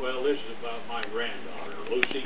Well, this is about my granddaughter, Lucy.